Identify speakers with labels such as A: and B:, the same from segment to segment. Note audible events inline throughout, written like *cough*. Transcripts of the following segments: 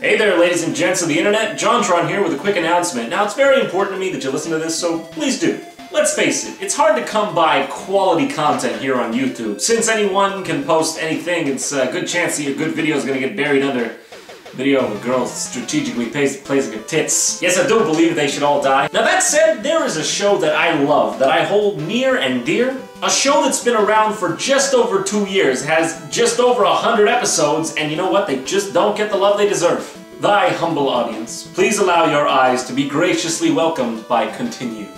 A: Hey there, ladies and gents of the internet. JonTron here with a quick announcement. Now, it's very important to me that you listen to this, so please do. Let's face it, it's hard to come by quality content here on YouTube. Since anyone can post anything, it's a good chance that your good video is going to get buried under video of a girl strategically plays, plays her tits. Yes, I don't believe they should all die. Now that said, there is a show that I love, that I hold near and dear. A show that's been around for just over two years, has just over a hundred episodes, and you know what? They just don't get the love they deserve. Thy humble audience, please allow your eyes to be graciously welcomed by Continue.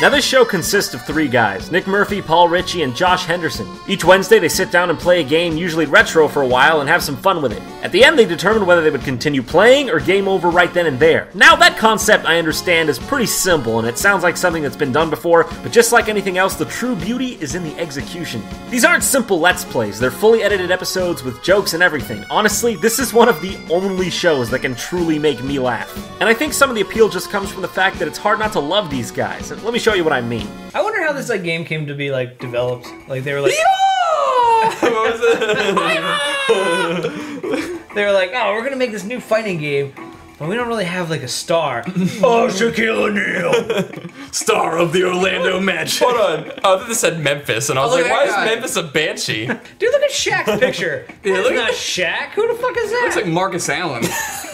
B: Now, this show consists of three guys Nick Murphy, Paul Ritchie, and Josh Henderson. Each Wednesday, they sit down and play a game, usually retro, for a while and have some fun with it. At the end, they determine whether they would continue playing or game over right then and there. Now, that concept, I understand, is pretty simple and it sounds like something that's been done before, but just like anything else, the true beauty is in the execution. These aren't simple Let's Plays, they're fully edited episodes with jokes and everything. Honestly, this is one of the only shows that can truly make me laugh. And I think some of the appeal just comes from the fact that it's hard not to love these guys. Let me show you what I mean.
C: I wonder how this like game came to be like developed. Like they were like *laughs*
D: was *laughs*
C: they were like, oh, we're gonna make this new fighting game, but we don't really have like a star. *laughs* oh, Shaquille O'Neal.
D: Star of the Orlando Magic. Hold on. Oh, I thought this said Memphis, and I was
E: Oh,
D: like, why
E: at
D: is. Memphis a banshee?
C: Dude, look at Shaq's picture.
D: Yeah,
C: That's
D: look at
C: not Shaq. Who the fuck is that?
E: Looks like Marcus Allen.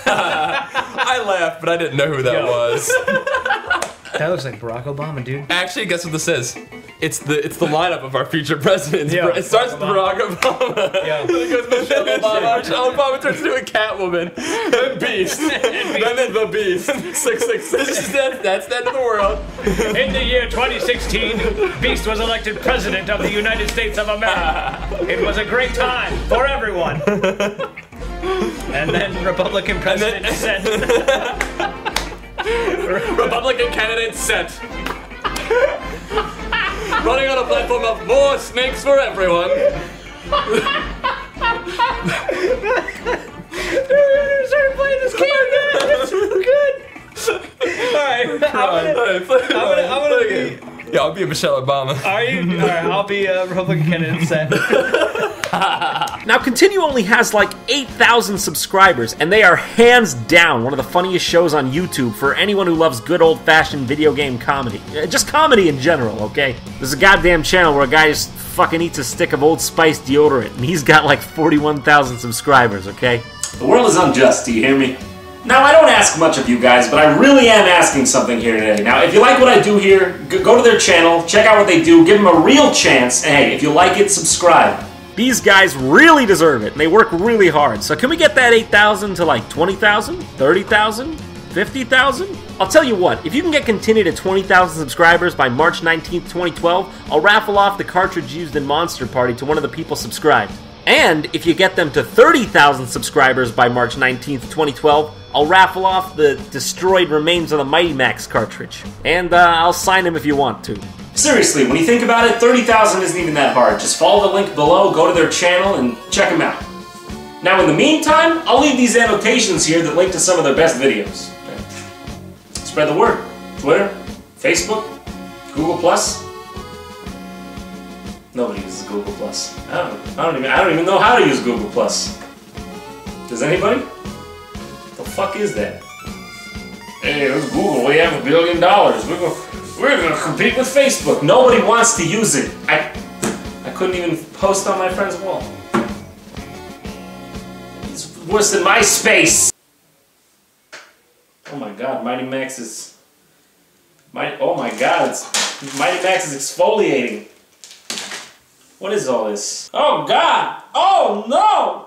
D: I laughed, but I didn't know who that
C: Yo.
D: was.
C: That looks like Barack Obama, dude.
D: Actually, guess what this is? It's the it's the lineup of our future presidents.
C: Yeah,
D: it starts with
C: Barack
D: Barack Obama.
C: Yeah. *laughs*
D: then it goes Michelle Obama. Michelle Obama turns into a Catwoman. Then *laughs* Beast. then then the Beast. Six six six. That's that's the end of the world.
C: In the year 2016, Beast was elected president of the United States of America. *laughs* It was a great time for everyone. And then Republican president said, *laughs*
D: Republican candidate Sett. Running on a platform of more snakes for everyone.
C: "Start playing this game. It's so good." All right, I'm gonna,
D: I'm gonna,
C: I'm gonna, I'm gonna be.
D: Yeah, I'll be a Michelle Obama.
C: Are you? All right, I'll be a Republican candidate. Sett. *laughs*
B: Now, Continue only has like 8,000 subscribers, and they are hands down one of the funniest shows on YouTube for anyone who loves good old fashioned video game comedy. Uh, Just comedy in general, okay? There's a goddamn channel where a guy just fucking eats a stick of Old Spice deodorant, and he's got like 41,000 subscribers, okay?
A: The world is unjust, do you hear me? Now, I don't ask much of you guys, but I really am asking something here today. Now, if you like what I do here, go to their channel, check out what they do, give them a real chance, and hey, if you like it, subscribe.
B: These guys really deserve it, and they work really hard. So, can we get that 8,000 to like 20,000, 30,000, 50,000? I'll tell you what, if you can get Continue to 20,000 subscribers by March 19th, 2012, I'll raffle off the cartridge used in Monster Party to one of the people subscribed. And if you get them to 30,000 subscribers by March 19th, 2012, I'll raffle off the destroyed remains of the Mighty Max cartridge. And uh, I'll sign them if you want to.
A: Seriously, when you think about it, 30,000 isn't even that hard. Just follow the link below, go to their channel, and check them out. Now, in the meantime, I'll leave these annotations here that link to some of their best videos. Spread the word. Twitter, Facebook, Google Plus. Nobody uses Google Plus. I don't, I don't even I don't even know how to use Google Plus. Does anybody? The fuck is that? Hey, it's Google. We have a billion dollars. We're gonna, we're gonna compete with Facebook. Nobody wants to use it. I I couldn't even post on my friend's wall. It's worse than MySpace. Oh my God, Mighty Max is. My oh my God, Mighty Max is exfoliating. What is all this? Oh God! Oh no!